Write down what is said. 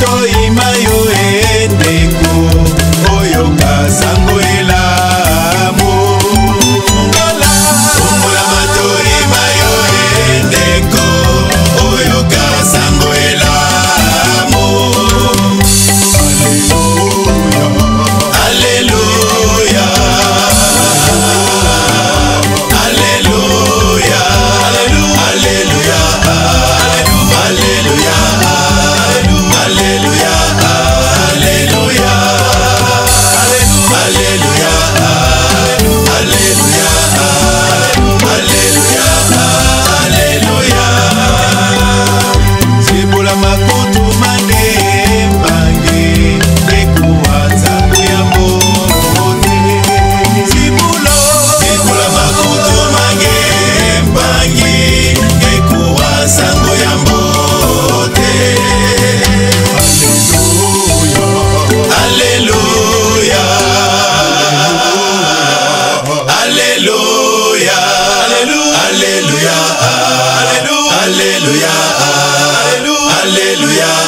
todo Alléluia. Alléluia. Alléluia